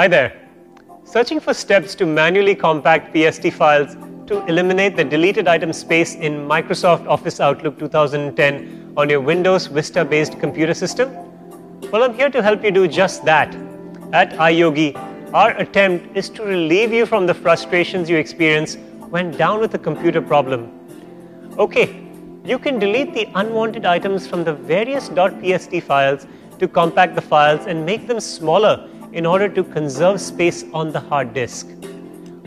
Hi there. Searching for steps to manually compact PST files to eliminate the deleted item space in Microsoft Office Outlook 2010 on your Windows Vista based computer system? Well, I'm here to help you do just that. At iYogi, our attempt is to relieve you from the frustrations you experience when down with a computer problem. Okay, you can delete the unwanted items from the various .pst files to compact the files and make them smaller in order to conserve space on the hard disk.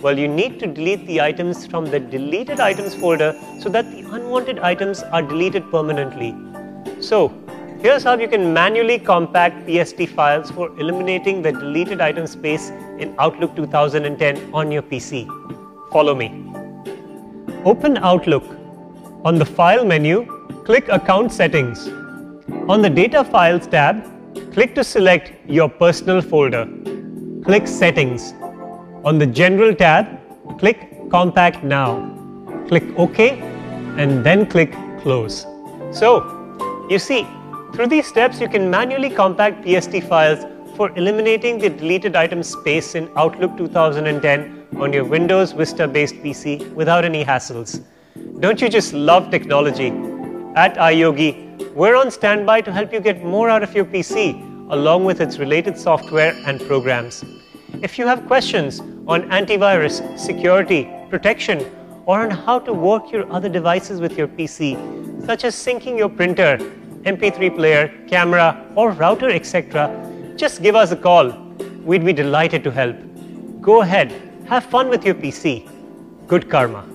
Well, you need to delete the items from the deleted items folder so that the unwanted items are deleted permanently. So, here's how you can manually compact PST files for eliminating the deleted item space in Outlook 2010 on your PC. Follow me. Open Outlook. On the File menu, click Account Settings. On the Data Files tab, click to select your personal folder. Click Settings. On the General tab, click Compact Now. Click OK and then click Close. So, you see, through these steps you can manually compact PST files for eliminating the deleted item space in Outlook 2010 on your Windows Vista based PC without any hassles. Don't you just love technology? At iYogi, we're on standby to help you get more out of your PC along with its related software and programs. If you have questions on antivirus, security, protection, or on how to work your other devices with your PC, such as syncing your printer, MP3 player, camera, or router, etc., just give us a call. We'd be delighted to help. Go ahead, have fun with your PC. Good karma.